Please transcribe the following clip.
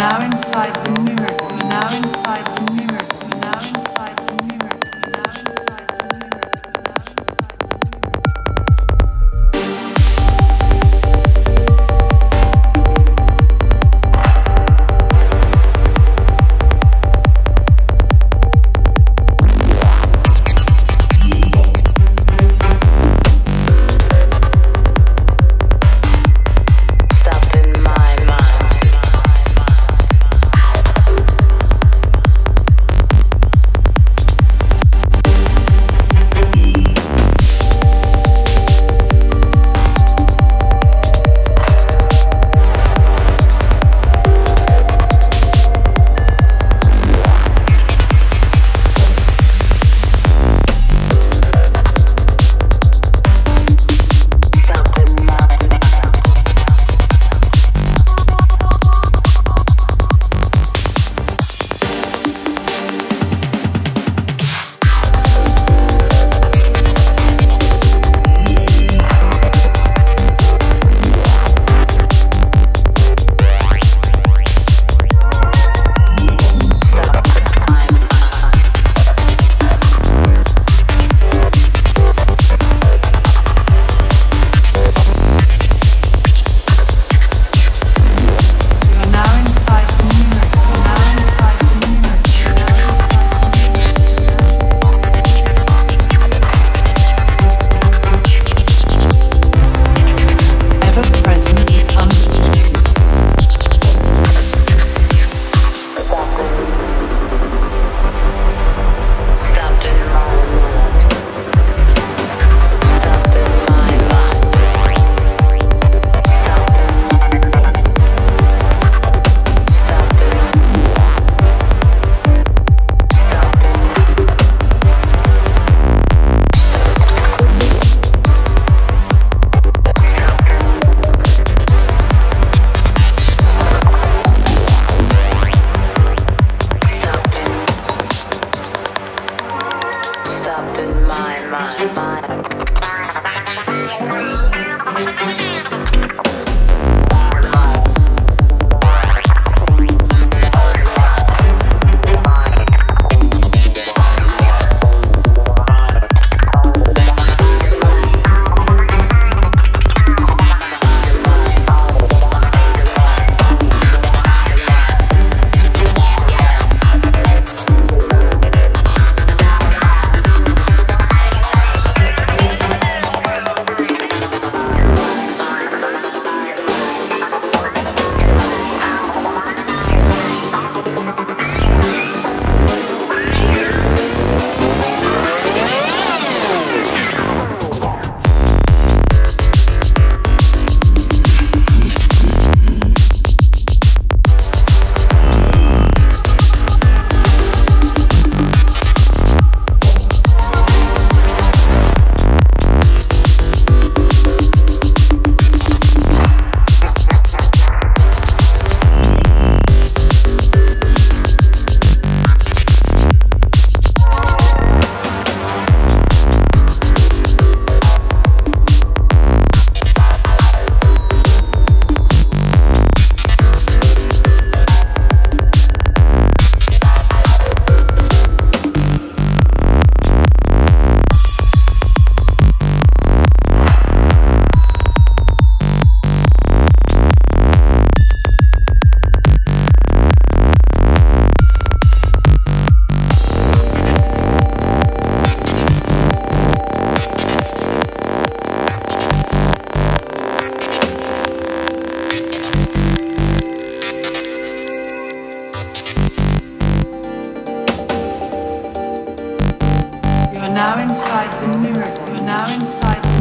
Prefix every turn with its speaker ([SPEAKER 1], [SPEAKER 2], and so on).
[SPEAKER 1] now inside the miracle. Now inside the miracle. inside the mirror. You're now inside